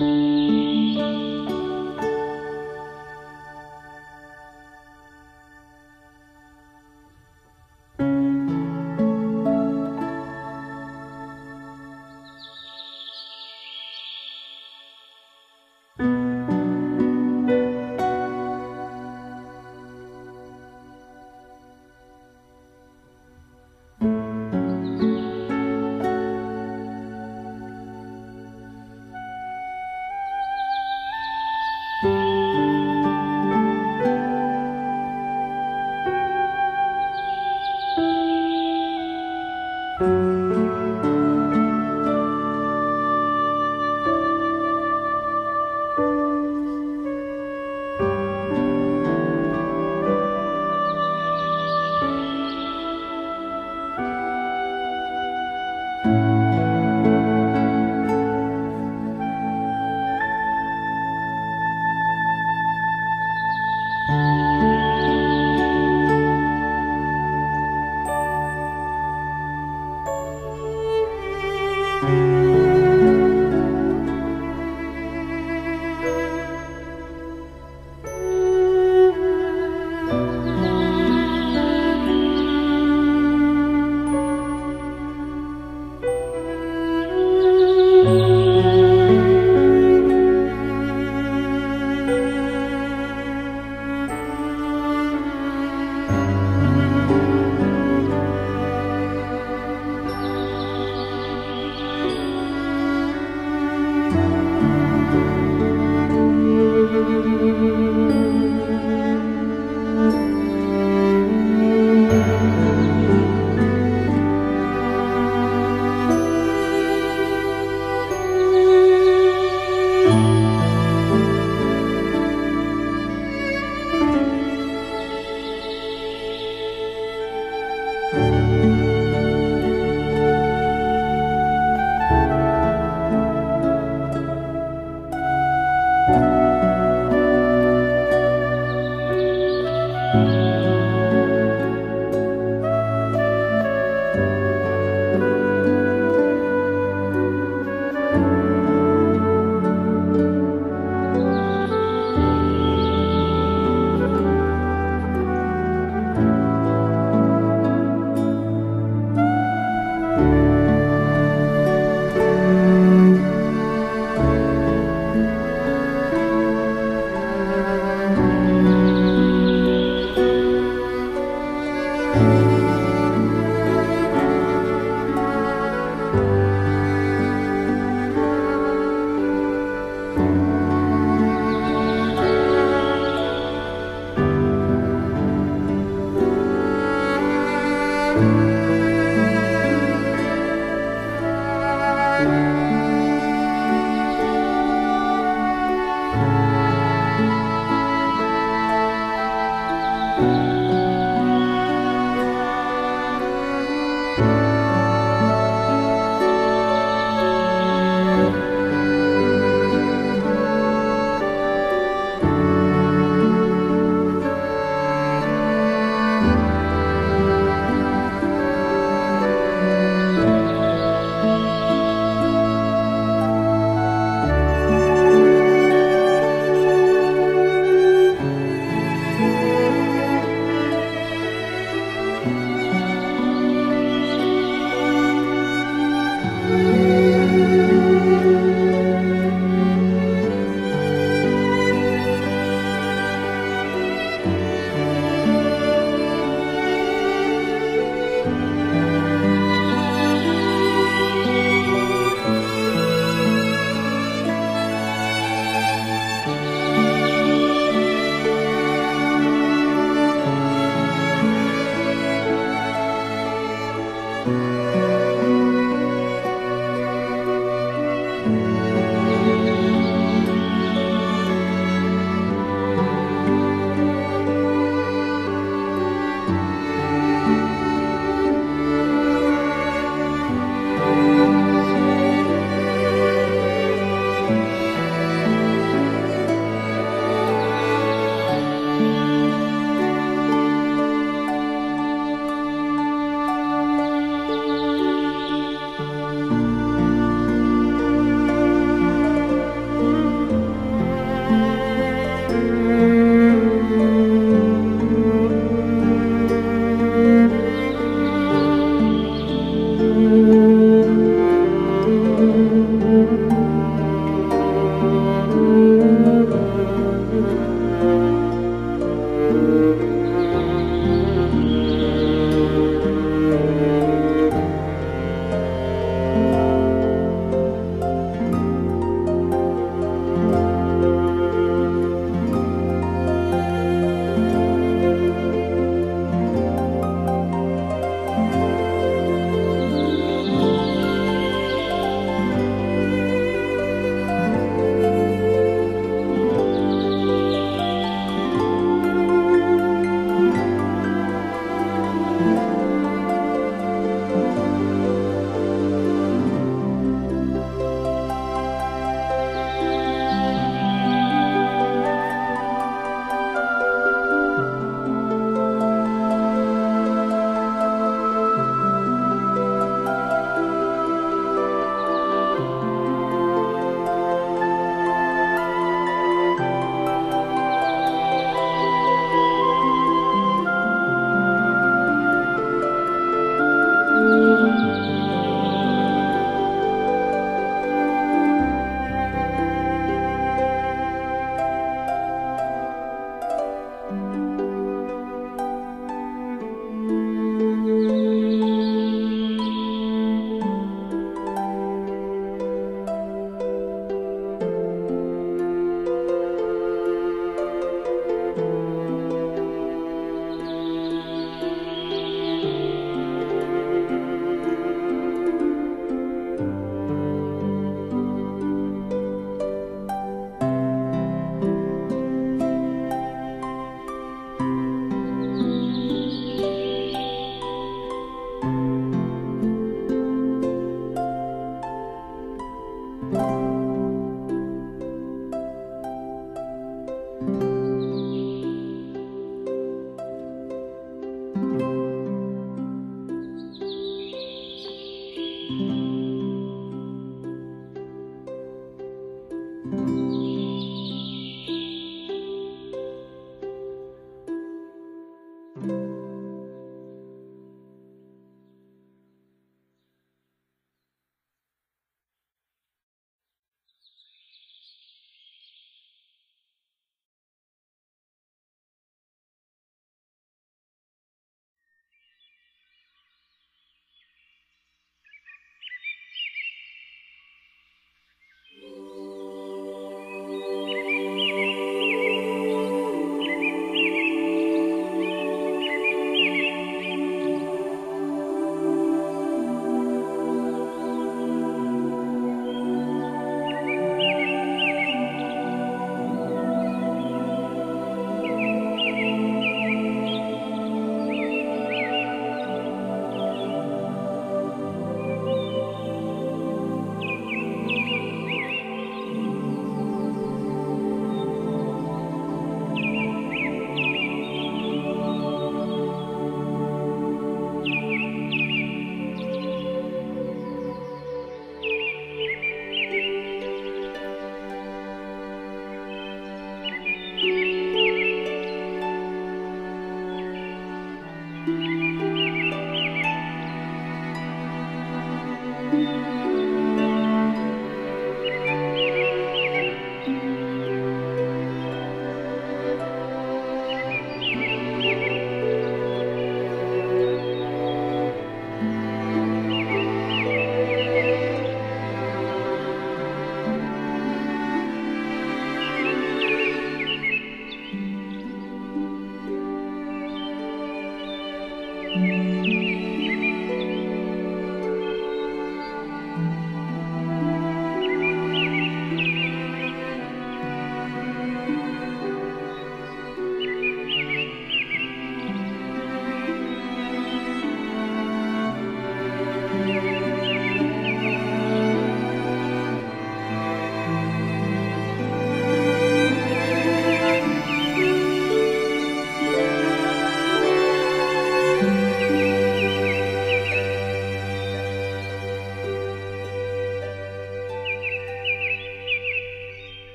Mm-hmm.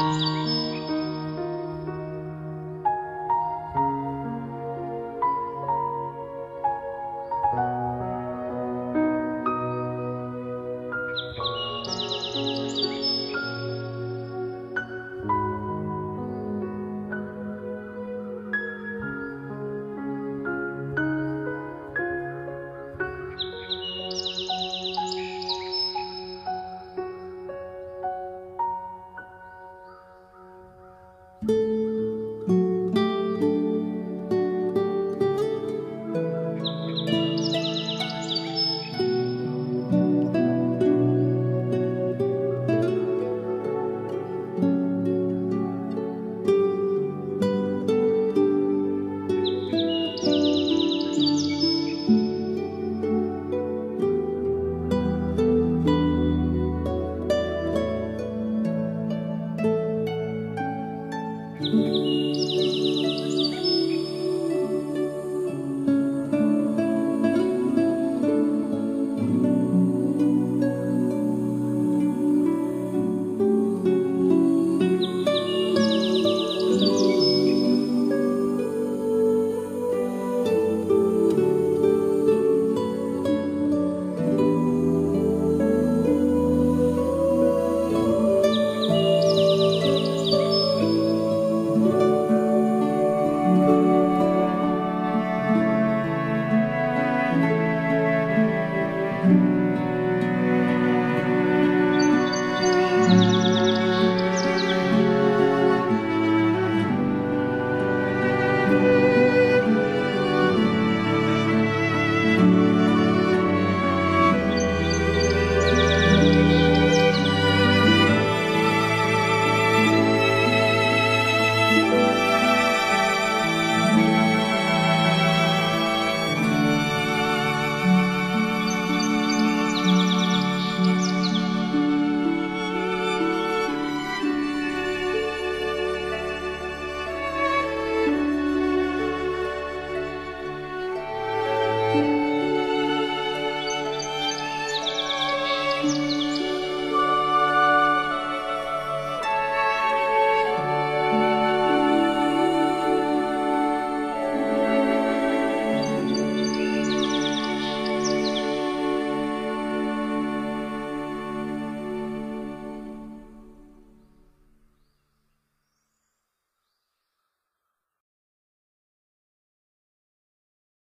Música